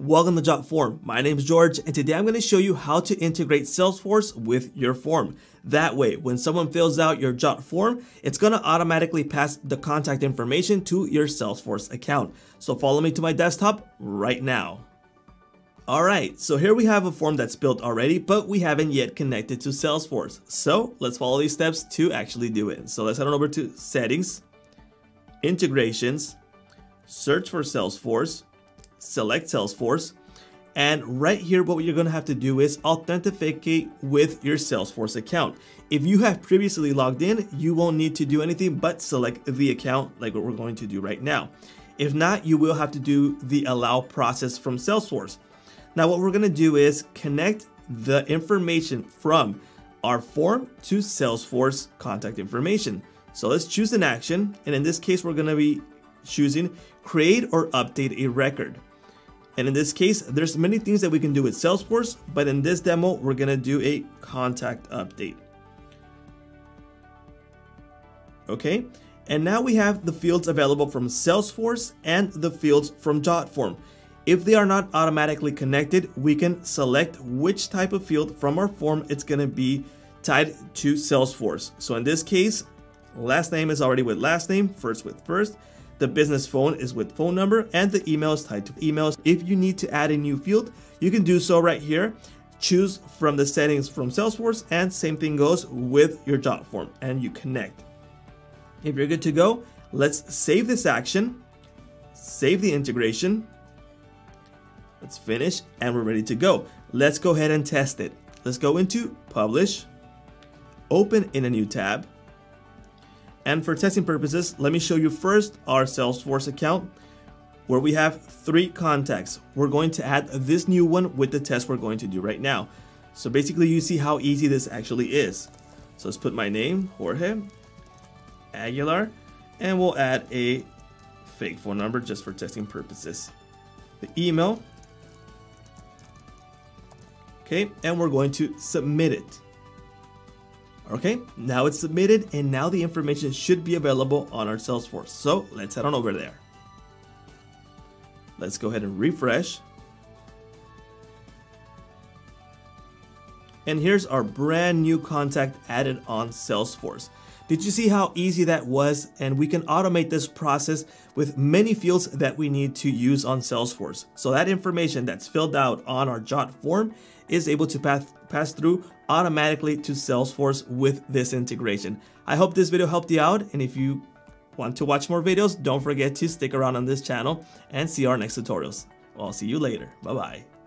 Welcome to JotForm. My name is George and today I'm going to show you how to integrate Salesforce with your form. That way, when someone fills out your JotForm, it's going to automatically pass the contact information to your Salesforce account. So follow me to my desktop right now. Alright, so here we have a form that's built already, but we haven't yet connected to Salesforce. So let's follow these steps to actually do it. So let's head on over to Settings, Integrations, search for Salesforce, select Salesforce, and right here, what you're gonna have to do is authenticate with your Salesforce account. If you have previously logged in, you won't need to do anything but select the account like what we're going to do right now. If not, you will have to do the allow process from Salesforce. Now what we're gonna do is connect the information from our form to Salesforce contact information. So let's choose an action, and in this case, we're gonna be choosing create or update a record. And in this case, there's many things that we can do with Salesforce, but in this demo, we're gonna do a contact update. Okay, and now we have the fields available from Salesforce and the fields from JotForm. If they are not automatically connected, we can select which type of field from our form it's gonna be tied to Salesforce. So in this case, last name is already with last name, first with first, the business phone is with phone number and the email is tied to emails. If you need to add a new field, you can do so right here. Choose from the settings from Salesforce and same thing goes with your JotForm and you connect. If you're good to go, let's save this action, save the integration. Let's finish and we're ready to go. Let's go ahead and test it. Let's go into publish, open in a new tab, and for testing purposes, let me show you first our Salesforce account where we have three contacts. We're going to add this new one with the test we're going to do right now. So basically you see how easy this actually is. So let's put my name, Jorge Aguilar, and we'll add a fake phone number just for testing purposes. The email. Okay, and we're going to submit it. Okay, now it's submitted and now the information should be available on our Salesforce. So let's head on over there. Let's go ahead and refresh. And here's our brand new contact added on Salesforce. Did you see how easy that was? And we can automate this process with many fields that we need to use on Salesforce. So that information that's filled out on our JotForm is able to pass, pass through automatically to Salesforce with this integration. I hope this video helped you out and if you want to watch more videos, don't forget to stick around on this channel and see our next tutorials. I'll see you later. Bye-bye.